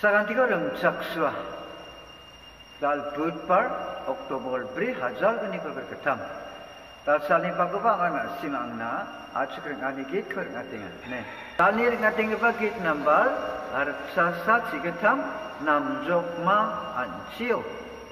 Sagantikaram Chaksua Dal Budpar Oktober Bri Hajar Ganikar Berketam Dal Salim Bagupa Angana Simangna Achukar Ngani Gid Kar Ngatengan Ne Dal Nir Ngatengan Ba Gid Nambal Arpsasa Chiketam Namjokma Anchiyo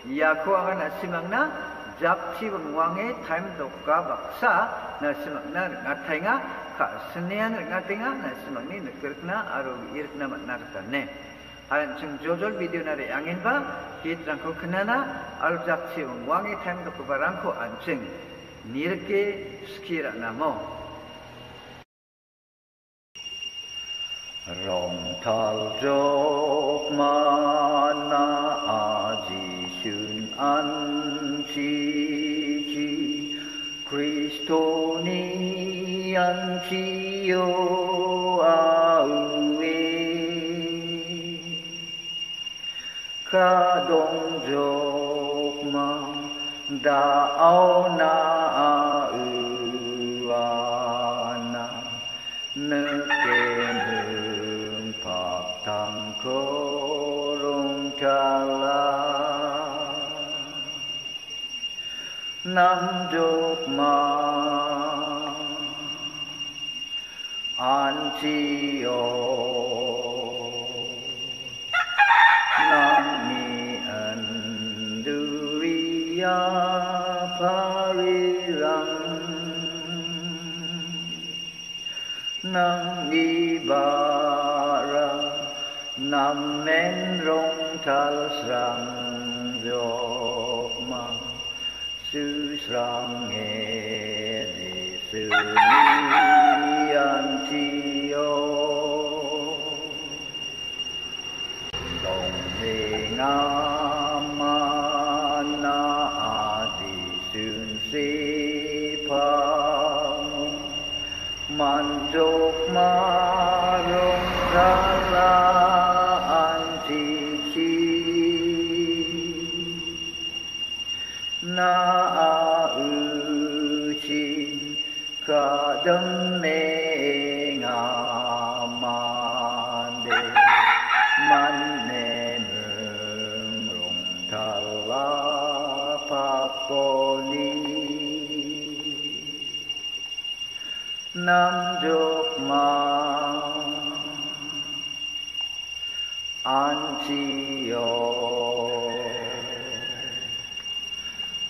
Yaku Angana e, Simangna Japchi Bungwange Time Dokka Baksa Nasimangna Ngatengan Ka Senian nasi Nasimangni Nekirkna Aru Irkna Matnarta Ne 하얀 증조절 미디오나리 양인바 기트랑코 크나나 알잡치운 왕이 탱도 그바랑코 안증. 니르게 스키라 나모. 롱탈족 만나 아지슌 안치지. 크리스토니 안치요. Ca dong dục ma da ao na ư na ne ke hương phật tăng cô rung cha la nam dục ma an chi nam nang ni ba bara nam men rong thal srang jok ma. Su srang e di su ni an chi yo dong ni nga manjuk marung ralaan cici na uci kadem me ngamande nam dục ma. An chi yo.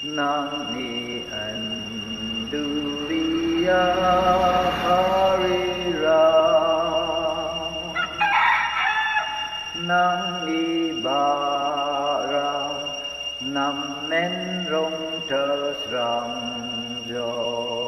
Nam ni an du vi ya hari ra. Nam ni ba ra. Nam men rong thơ sram jok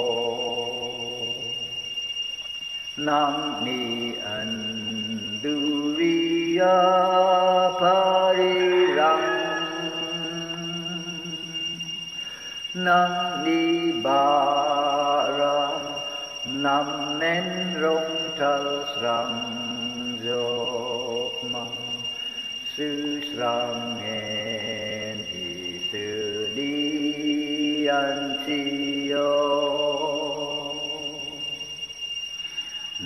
nam ni ẩn du vi ya pa răng ni nam nen rong sram jo sư sram hèn thì sư an chi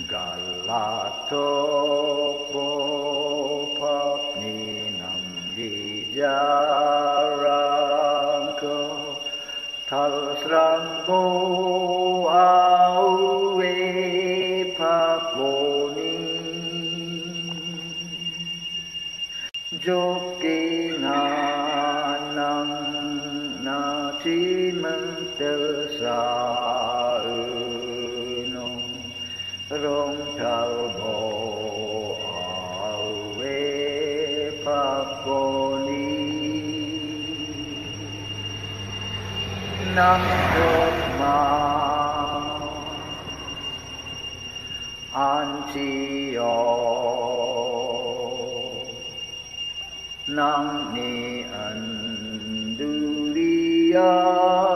Galato po papni nam dijarangko talsram bo awe paponi joki na nam na rong thờ bồ ảo về pháp cô ni. Nam an chi Antioch Nang ni Andulia Parirang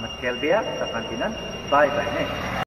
Mas Kelbia, Safantinan. Bye bye. Ne?